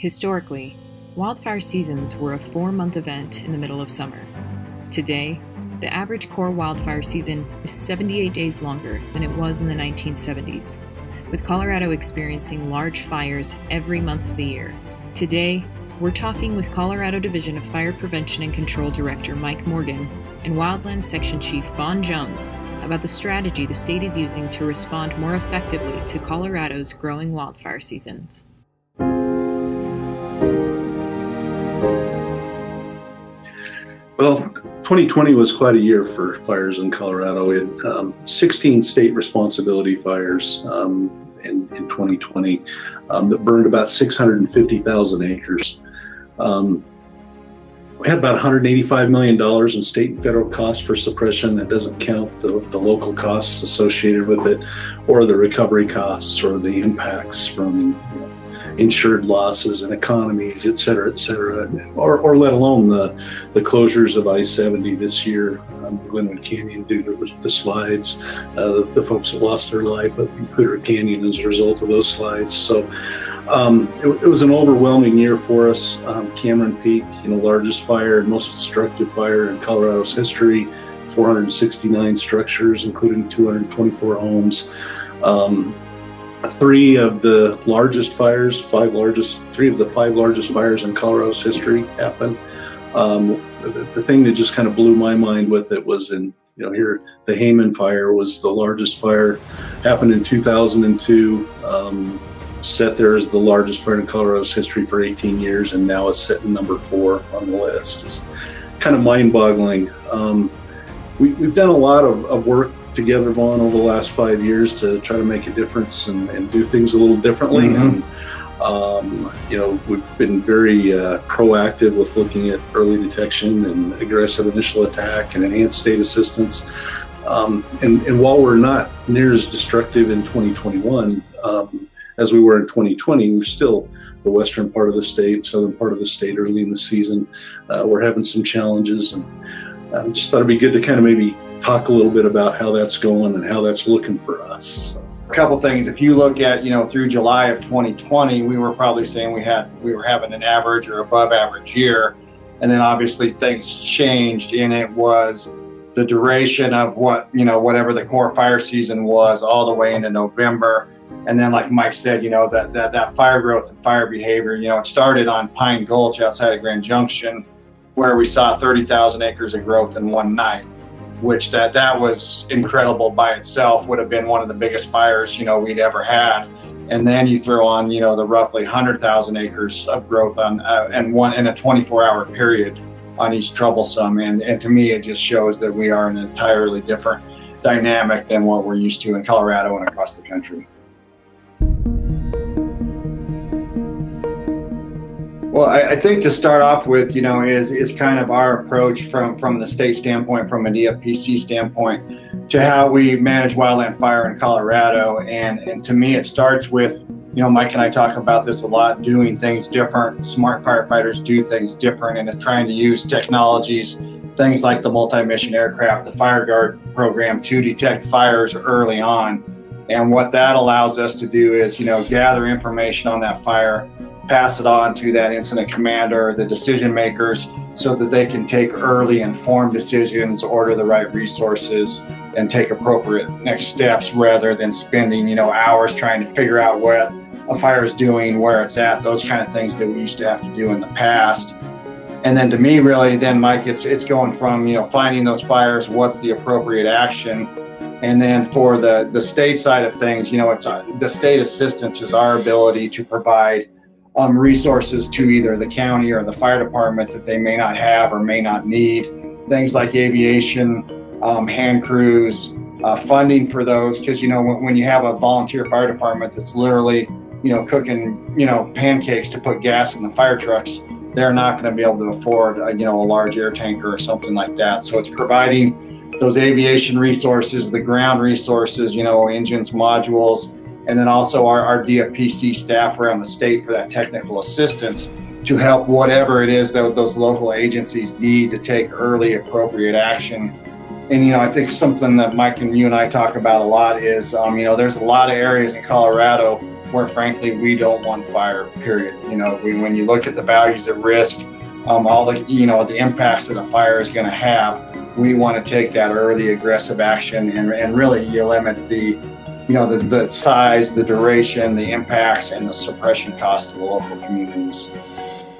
Historically, wildfire seasons were a four month event in the middle of summer. Today, the average core wildfire season is 78 days longer than it was in the 1970s, with Colorado experiencing large fires every month of the year. Today, we're talking with Colorado Division of Fire Prevention and Control Director Mike Morgan and Wildlands Section Chief Vaughn Jones about the strategy the state is using to respond more effectively to Colorado's growing wildfire seasons. Well, 2020 was quite a year for fires in Colorado. We had um, 16 state responsibility fires um, in, in, 2020 um, that burned about 650,000 acres. Um, we had about $185 million in state and federal costs for suppression. That doesn't count the, the local costs associated with it, or the recovery costs, or the impacts from you know, insured losses and economies, et cetera, et cetera, or, or let alone the, the closures of I-70 this year, um, Glenwood Canyon due to the slides, uh, the, the, folks that lost their life in Poudre Canyon as a result of those slides. So um, it, it, was an overwhelming year for us. Um, Cameron Peak, you know, largest fire, most destructive fire in Colorado's history, 469 structures, including 224 homes. Um, three of the largest fires, five largest, three of the five largest fires in Colorado's history happened. Um, the, the, thing that just kind of blew my mind with it was in, you know, here the Hayman fire was the largest fire, happened in 2002. Um, set there as the largest fire in Colorado's history for 18 years, and now it's sitting number four on the list. It's kind of mind-boggling. Um, we, have done a lot of, of work together, Vaughn, over the last five years to try to make a difference and, and do things a little differently. Mm-hmm. And, um, you know, we've been very uh, proactive with looking at early detection and aggressive initial attack and enhanced state assistance. Um, and, and, while we're not near as destructive in 2021 um, as we were in 2020, we're still the western part of the state, southern part of the state early in the season. Uh, we're having some challenges and uh, just thought it'd be good to kind of maybe talk a little bit about how that's going and how that's looking for us. A couple things. If you look at, you know, through July of 2020, we were probably saying we had we were having an average or above average year. And then obviously things changed and it was the duration of what, you know, whatever the core fire season was all the way into November. And then like Mike said, you know, that that, that fire growth and fire behavior, you know, it started on Pine Gulch outside of Grand Junction where we saw 30,000 acres of growth in one night which that that was incredible by itself would have been one of the biggest fires you know we'd ever had and then you throw on you know the roughly 100,000 acres of growth on uh, and one in a 24 hour period on East Troublesome and and to me it just shows that we are an entirely different dynamic than what we're used to in Colorado and across the country. Well, I, I, think to start off with, you know, is is kind of our approach from from the state standpoint, from a DFPC standpoint, to how we manage wildland fire in Colorado. And and to me, it starts with, you know, Mike and I talk about this a lot, doing things different. Smart firefighters do things different, and it's trying to use technologies, things like the multi-mission aircraft, the Fire Guard program, to detect fires early on. And what that allows us to do is, you know, gather information on that fire pass it on to that incident commander, the decision makers, so that they can take early informed decisions, order the right resources, and take appropriate next steps rather than spending, you know, hours trying to figure out what a fire is doing, where it's at, those kind of things that we used to have to do in the past. And then to me, really, then Mike, it's it's going from you know finding those fires, what's the appropriate action, and then for the the state side of things, you know, it's uh, the state assistance is our ability to provide um, resources to either the county or the fire department that they may not have or may not need. Things like aviation, um, hand crews, uh, funding for those, because you know when, when, you have a volunteer fire department that's literally you know cooking you know pancakes to put gas in the fire trucks, they're not going to be able to afford a, you know a large air tanker or something like that. So it's providing those aviation resources, the ground resources, you know, engines, modules, and then also our, our DFPC staff around the state for that technical assistance to help whatever it is that those local agencies need to take early appropriate action. And you know, I think something that Mike and you and I talk about a lot is, um, you know, there's a lot of areas in Colorado where frankly we don't want fire. Period. You know, we, when you look at the values at risk, um, all the you know the impacts that a fire is going to have, we want to take that early aggressive action and, and really you limit the you know the, the size, the duration, the impacts, and the suppression costs to the local communities.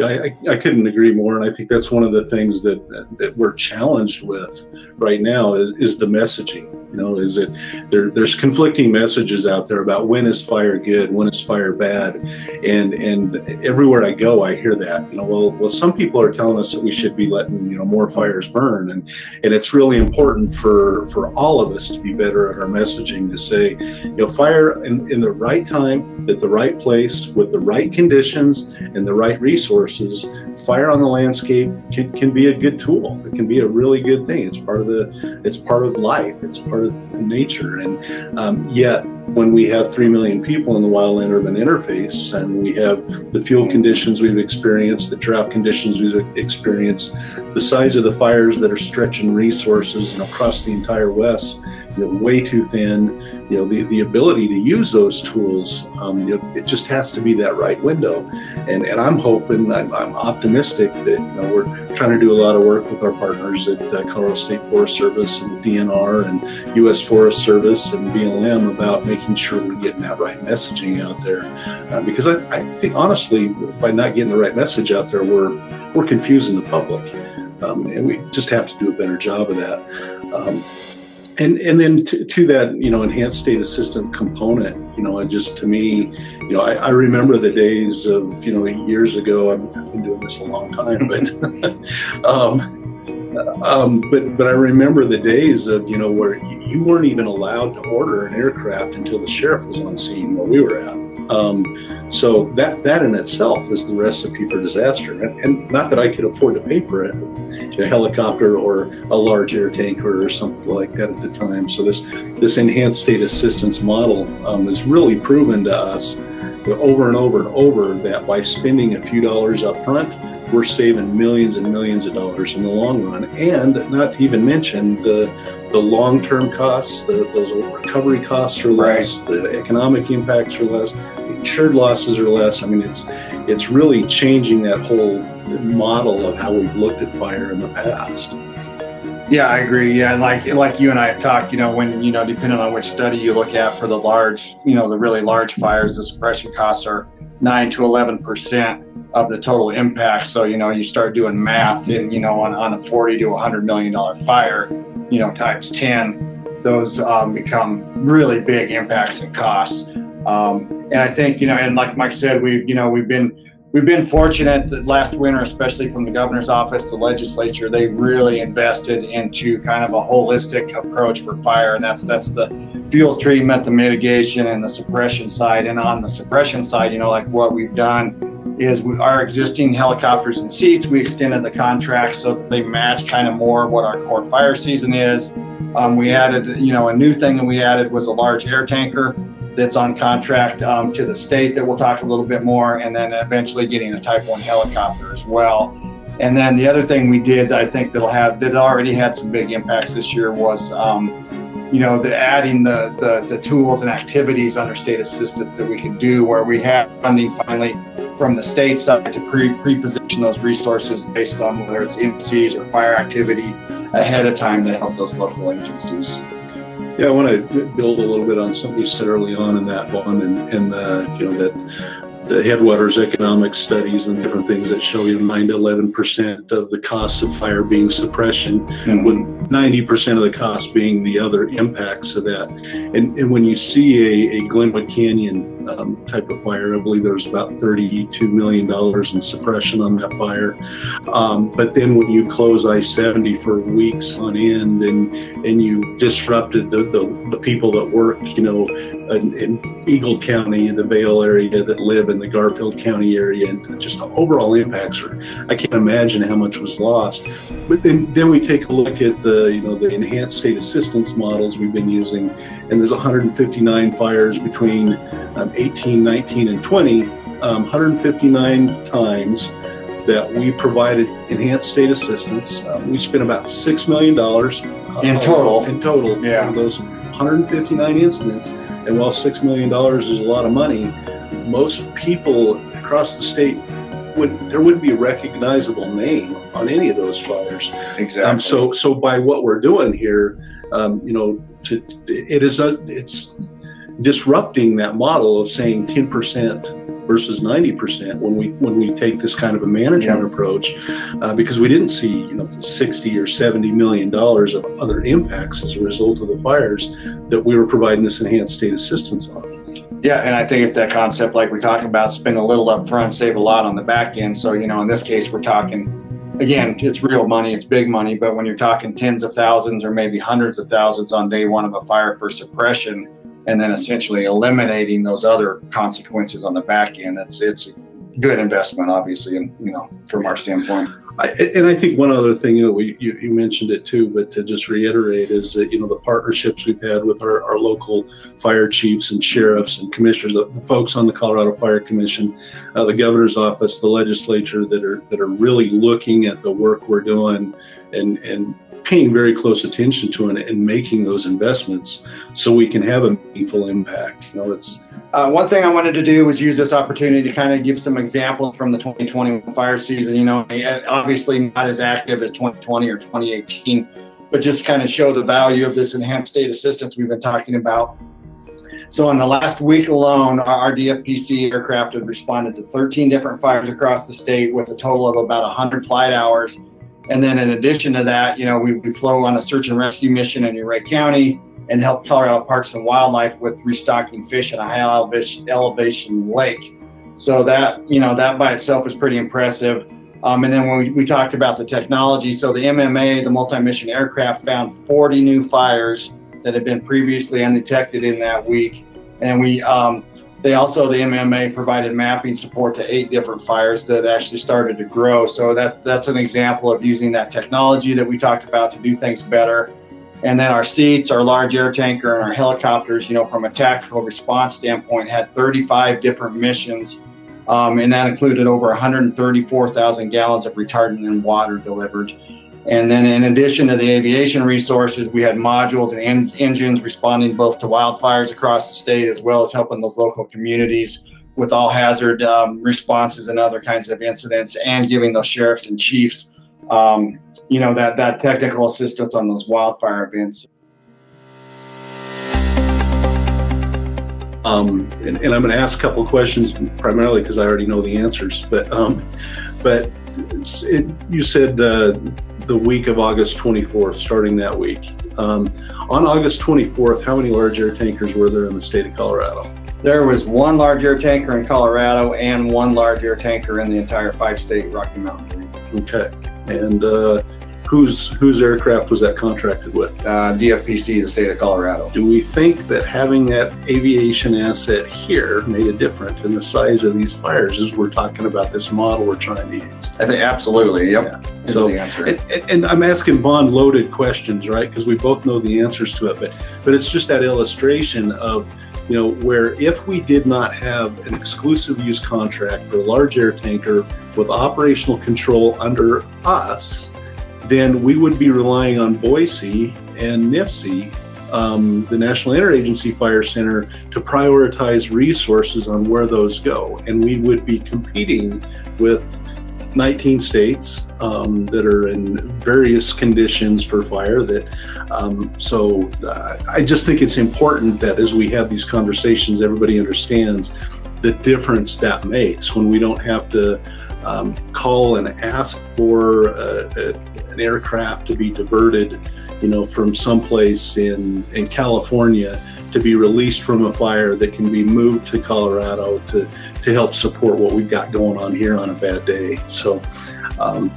I, I, couldn't agree more, and I think that's one of the things that that we're challenged with right now is, is the messaging. You know, is it there? There's conflicting messages out there about when is fire good, when is fire bad, and and everywhere I go, I hear that. You know, well, well, some people are telling us that we should be letting you know more fires burn, and and it's really important for for all of us to be better at our messaging to say, you know, fire in, in the right time, at the right place, with the right conditions and the right resources. Fire on the landscape can, can be a good tool. It can be a really good thing. It's part of the it's part of life. It's part of nature. And um, yet, when we have 3 million people in the wildland urban interface and we have the fuel conditions we've experienced, the drought conditions we've experienced, the size of the fires that are stretching resources across the entire West, you know, way too thin, you know the, the ability to use those tools um, you know, it just has to be that right window. And and i'm hoping i'm, I'm optimistic that you know we're trying to do a lot of work with our partners at uh, colorado state forest service and the dnr and u.s forest service and blm about making sure we're getting that right messaging out there. Uh, because I, I think honestly by not getting the right message out there we're we're confusing the public. Um, and we just have to do a better job of that. Um, and and then to, to, that you know enhanced state assistant component you know just to me you know I, I remember the days of you know years ago I've, been doing this a long time but um, um, but but I remember the days of you know where you weren't even allowed to order an aircraft until the sheriff was on scene where we were at. Um, so that that in itself is the recipe for disaster and, and not that I could afford to pay for it a helicopter or a large air tanker or something like that at the time. So this this enhanced state assistance model um, has really proven to us over and over and over that by spending a few dollars up front, we're saving millions and millions of dollars in the long run. And not to even mention the the long-term costs, the, those recovery costs are less, right. the economic impacts are less, the insured losses are less. I mean, it's it's really changing that whole model of how we've looked at fire in the past. Yeah, I agree. Yeah, and like like you and I have talked, you know, when you know, depending on which study you look at for the large, you know, the really large fires, the suppression costs are nine to eleven percent of the total impact. So you know, you start doing math, and you know, on, on a forty to hundred million dollar fire, you know, times ten, those um, become really big impacts and costs. Um, and I think you know, and like Mike said, we've you know we've been we've been fortunate that last winter, especially from the governor's office, the legislature, they really invested into kind of a holistic approach for fire, and that's that's the fuels treatment, the mitigation, and the suppression side. And on the suppression side, you know, like what we've done is our existing helicopters and seats, we extended the contract so that they match kind of more what our core fire season is. Um, we added, you know, a new thing that we added was a large air tanker that's on contract um, to the state that we'll talk a little bit more, and then eventually getting a Type 1 helicopter as well. And then the other thing we did, that I think that'll have that already had some big impacts this year was, um, you know, the adding the, the, the tools and activities under state assistance that we can do, where we have funding finally from the state side to pre pre-position those resources based on whether it's indices or fire activity ahead of time to help those local agencies. Yeah, I want to build a little bit on something you said early on in that one, and, and uh, you know that the Headwaters economic studies and different things that show you nine to eleven percent of the costs of fire being suppression, mm-hmm. with ninety percent of the cost being the other impacts of that. And and when you see a, a Glenwood Canyon um, type of fire. I believe there was about $32 million in suppression on that fire. Um, but then when you close I-70 for weeks on end and and you disrupted the, the, the people that work, you know, in, in, Eagle County, the Vail area that live in the Garfield County area, and just the overall impacts are, I can't imagine how much was lost. But then, then we take a look at the, you know, the enhanced state assistance models we've been using, and there's 159 fires between um, 18, 19, and 20, um, 159 times that we provided enhanced state assistance. Um, we spent about $6 million uh, in total. In total yeah. for those 159 incidents. And while $6 million is a lot of money, most people across the state would there wouldn't be a recognizable name on any of those flyers. Exactly. Um, so so by what we're doing here, um, you know, to, it is a it's disrupting that model of saying 10% versus 90% when we when we take this kind of a management approach uh, because we didn't see you know 60 or 70 million dollars of other impacts as a result of the fires that we were providing this enhanced state assistance on yeah, and I think it's that concept like we talked about, spend a little up front, save a lot on the back end. So, you know, in this case, we're talking, again, it's real money, it's big money, but when you're talking tens of thousands or maybe hundreds of thousands on day one of a fire for suppression, and then essentially eliminating those other consequences on the back end, it's, it's a good investment, obviously, and, you know, from our standpoint. I, and I think one other thing, you we, you, you, mentioned it too, but to just reiterate is that, you know, the partnerships we've had with our, our local fire chiefs and sheriffs and commissioners, the, the folks on the Colorado Fire Commission, uh, the governor's office, the legislature that are, that are really looking at the work we're doing and, and paying very close attention to it and making those investments so we can have a meaningful impact. You know, it's, uh, one thing I wanted to do was use this opportunity to kind of give some examples from the 2020 fire season. You know, obviously not as active as 2020 or 2018, but just kind of show the value of this enhanced state assistance we've been talking about. So in the last week alone, our DFPC aircraft have responded to 13 different fires across the state with a total of about 100 flight hours. And then in addition to that, you know, we, we flew on a search and rescue mission in Ouray County and help Colorado Parks and Wildlife with restocking fish in a high elevation lake. So that you know that by itself is pretty impressive. Um, and then when we, we, talked about the technology, so the MMA, the multi-mission aircraft, found 40 new fires that had been previously undetected in that week. And we, um, they also the MMA provided mapping support to eight different fires that actually started to grow. So that that's an example of using that technology that we talked about to do things better. And then our seats, our large air tanker, and our helicopters, you know, from a tactical response standpoint, had 35 different missions. Um, and that included over 134,000 gallons of retardant and water delivered. And then, in addition to the aviation resources, we had modules and en- engines responding both to wildfires across the state as well as helping those local communities with all hazard um, responses and other kinds of incidents, and giving those sheriffs and chiefs um, you know, that, that technical assistance on those wildfire events. Um, and, and, I'm going to ask a couple of questions primarily because I already know the answers. But um, but it, you said uh, the week of August 24th, starting that week. Um, on August 24th, how many large air tankers were there in the state of Colorado? There was one large air tanker in Colorado and one large air tanker in the entire five-state Rocky Mountain region. Okay, and uh, whose whose aircraft was that contracted with? Uh, DFPC, the state of Colorado. Do we think that having that aviation asset here made a difference in the size of these fires as we're talking about this model we're trying to use? I think absolutely. Yep. Yeah. So, and, and, I'm asking Vaughn loaded questions, right? Because we both know the answers to it, but but it's just that illustration of you know, where if we did not have an exclusive use contract for a large air tanker with operational control under us, then we would be relying on Boise and NIFC, um, the National Interagency Fire Center, to prioritize resources on where those go. And we would be competing with 19 states um, that are in various conditions for fire that um, so uh, i just think it's important that as we have these conversations everybody understands the difference that makes when we don't have to um, call and ask for a, a, an aircraft to be diverted you know from someplace in in california to be released from a fire that can be moved to colorado to to help support what we've got going on here on a bad day. So, um,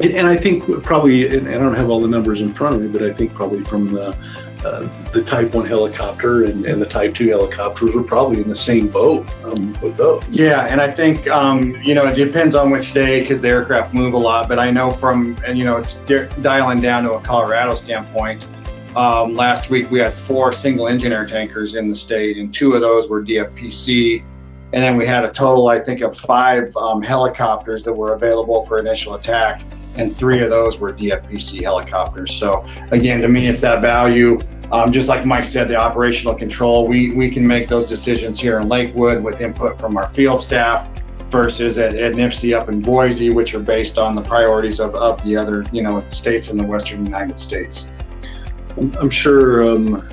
and, and, I think probably, and I don't have all the numbers in front of me, but I think probably from the uh, the Type One helicopter and, and, the Type Two helicopters were probably in the same boat um, with those. Yeah, and I think um, you know it depends on which day because the aircraft move a lot. But I know from and you know dialing down to a Colorado standpoint. Um, last week we had four single engine air tankers in the state, and two of those were DFPC and then we had a total, I think, of five um, helicopters that were available for initial attack, and three of those were DFPC helicopters. So again, to me, it's that value Um, just like Mike said, the operational control, we, we can make those decisions here in Lakewood with input from our field staff versus at, at up in Boise, which are based on the priorities of, of the other, you know, states in the Western United States. I'm sure um,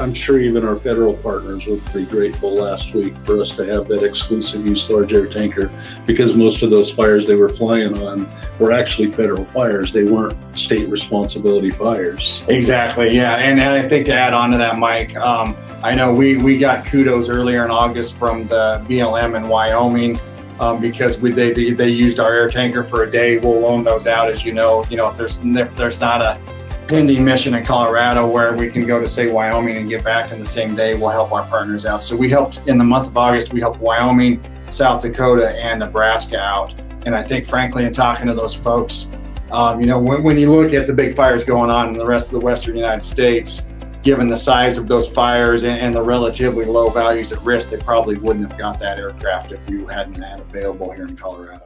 I'm sure even our federal partners were pretty grateful last week for us to have that exclusive use large air tanker because most of those fires they were flying on were actually federal fires. They weren't state responsibility fires. Exactly, yeah. And, and I think to add on to that, Mike, um, I know we, we got kudos earlier in August from the BLM in Wyoming. Um, because we, they, they used our air tanker for a day. We'll loan those out, as you know. You know, if there's if there's not a pending mission in Colorado where we can go to say Wyoming and get back in the same day. We'll help our partners out. So we helped in the month of August, we helped Wyoming, South Dakota, and Nebraska out. And I think frankly, in talking to those folks, um, you know, when, when you look at the big fires going on in the rest of the Western United States, given the size of those fires and, and, the relatively low values at risk, they probably wouldn't have got that aircraft if you hadn't had available here in Colorado.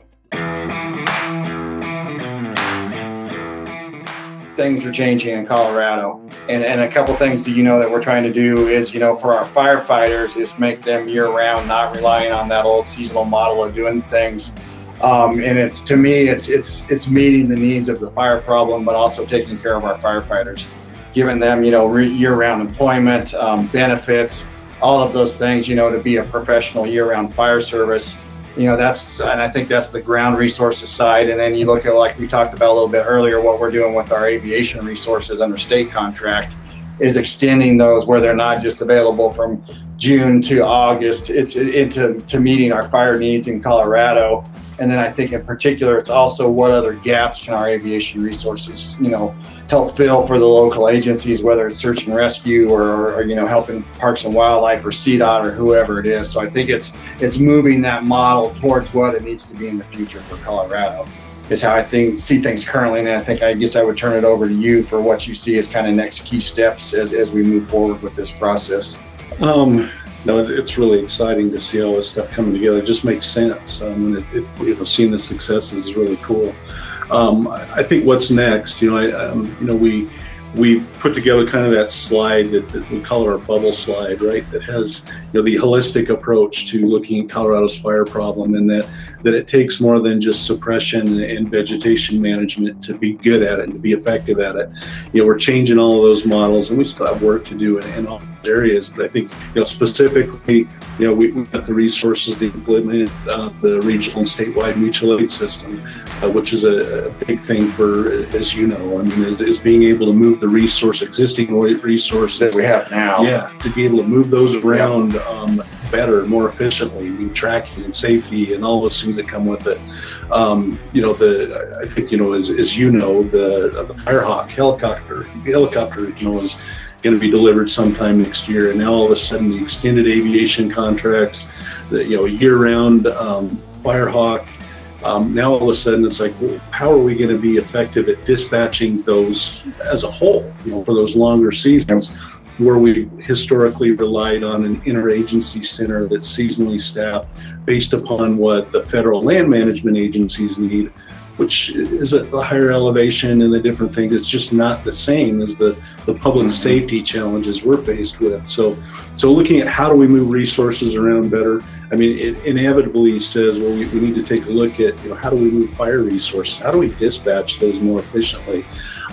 Things are changing in Colorado. And, and a couple things that you know that we're trying to do is, you know, for our firefighters is make them year round, not relying on that old seasonal model of doing things. Um, and it's to me, it's it's it's meeting the needs of the fire problem, but also taking care of our firefighters, giving them you know year-round employment, um, benefits, all of those things, you know, to be a professional year-round fire service you know that's and i think that's the ground resources side. And then you look at like we talked about a little bit earlier what we're doing with our aviation resources under state contract is extending those where they're not just available from June to August. It's into to meeting our fire needs in Colorado, and then I think in particular, it's also what other gaps can our aviation resources, you know, help fill for the local agencies, whether it's search and rescue or, or you know helping Parks and Wildlife or CDOT or whoever it is. So I think it's it's moving that model towards what it needs to be in the future for Colorado is how I think see things currently. And I think I guess I would turn it over to you for what you see as kind of next key steps as, as we move forward with this process. Um, no, it's really exciting to see all this stuff coming together. It just makes sense. Um, and it, it, you know, seeing the successes is really cool. Um, I think what's next, you know, I, um, you know, we we've put together kind of that slide that, that, we call our bubble slide, right? That has you know the holistic approach to looking at Colorado's fire problem, and that that it takes more than just suppression and vegetation management to be good at it and to be effective at it. You know, we're changing all of those models, and we still have work to do in, in all areas. But I think you know specifically, you know, we, have got the resources to implement uh, the regional and statewide mutual aid system, uh, which is a, a, big thing for, as you know, I mean, is, is being able to move the resource, existing resources that we have now. Yeah, to be able to move those around yep. Um, better, and more efficiently, and tracking and safety and all those things that come with it. Um, you know, the I think you know as, as you know the the Firehawk helicopter helicopter you know is going to be delivered sometime next year, and now all of a sudden the extended aviation contracts, the you know year-round um, Firehawk um, now all of a sudden it's like, well, how are we going to be effective at dispatching those as a whole, you know, for those longer seasons where we historically relied on an interagency center that's seasonally staffed based upon what the federal land management agencies need which is at the higher elevation and the different things. It's just not the same as the, the public mm-hmm. safety challenges we're faced with. So, so looking at how do we move resources around better, I mean, it inevitably says, well, we, we need to take a look at, you know, how do we move fire resources? How do we dispatch those more efficiently?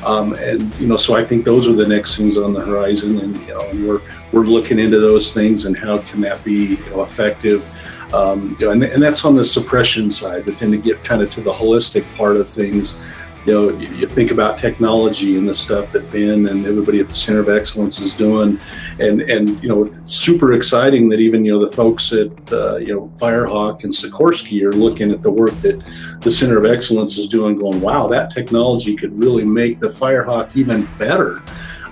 Um, and you know, so I think those are the next things on the horizon, and you know, and we're we're looking into those things and how can that be you know, effective um, and, and that's on the suppression side. But then to get kind of to the holistic part of things, you know, you, think about technology and the stuff that Ben and everybody at the Center of Excellence is doing, and and you know, super exciting that even you know the folks at uh, you know Firehawk and Sikorsky are looking at the work that the Center of Excellence is doing, going, wow, that technology could really make the Firehawk even better.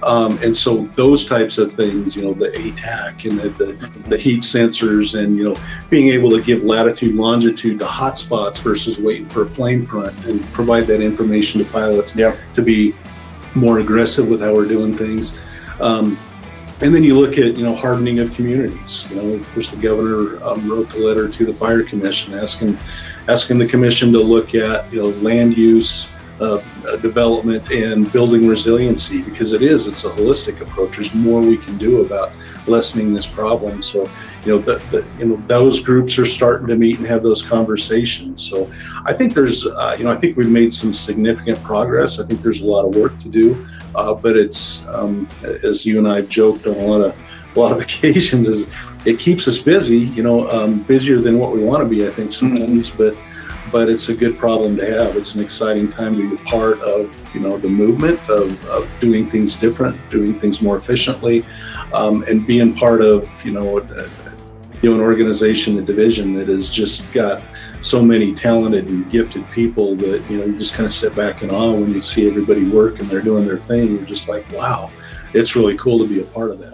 Um, and so those types of things, you know, the ATAK and the, the, the, heat sensors and, you know, being able to give latitude, longitude to hot spots versus waiting for a flame front and provide that information to pilots yep. to be more aggressive with how we're doing things. Um, and then you look at, you know, hardening of communities. You know, of course, the governor um, wrote the letter to the fire commission asking, asking the commission to look at, you know, land use, uh, development and building resiliency because it is it's a holistic approach. There's more we can do about lessening this problem. So you know the, the you know those groups are starting to meet and have those conversations. So i think there's uh, you know i think we've made some significant progress. I think there's a lot of work to do uh, but it's um, as you and i've joked on a lot of a lot of occasions is it keeps us busy you know um, busier than what we want to be i think sometimes. Mm-hmm. but but it's a good problem to have. It's an exciting time to be a part of, you know, the movement of, of doing things different, doing things more efficiently, um, and being part of, you know, uh, you know, an organization, a division that has just got so many talented and gifted people that you know you just kind of sit back in awe when you see everybody work and they're doing their thing. You're just like, wow, it's really cool to be a part of that.